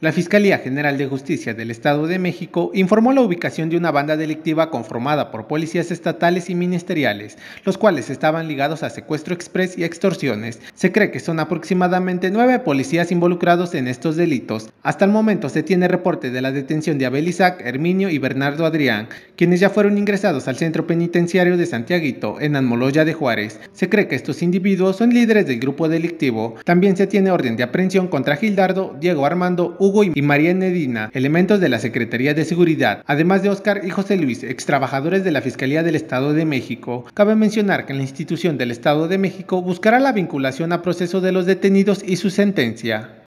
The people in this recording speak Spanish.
La Fiscalía General de Justicia del Estado de México informó la ubicación de una banda delictiva conformada por policías estatales y ministeriales, los cuales estaban ligados a secuestro express y extorsiones. Se cree que son aproximadamente nueve policías involucrados en estos delitos. Hasta el momento se tiene reporte de la detención de Abel Isaac, Herminio y Bernardo Adrián, quienes ya fueron ingresados al centro penitenciario de Santiaguito, en Almoloya de Juárez. Se cree que estos individuos son líderes del grupo delictivo. También se tiene orden de aprehensión contra Gildardo, Diego Armando, Hugo y María Nedina, elementos de la Secretaría de Seguridad, además de Oscar y José Luis, ex trabajadores de la Fiscalía del Estado de México. Cabe mencionar que la institución del Estado de México buscará la vinculación a proceso de los detenidos y su sentencia.